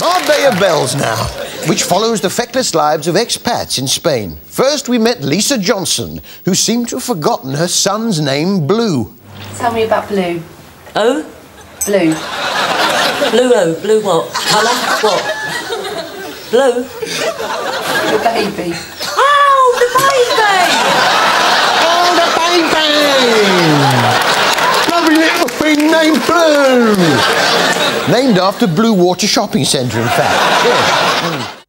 Marbella Bells now, which follows the feckless lives of expats in Spain. First, we met Lisa Johnson, who seemed to have forgotten her son's name, Blue. Tell me about Blue. Oh? Blue. Blue oh, blue what? Colour? What? Blue? Your baby. Oh, the baby! Oh, the baby! Lovely little thing named Blue! Named after Bluewater Shopping Centre, in fact. Mm.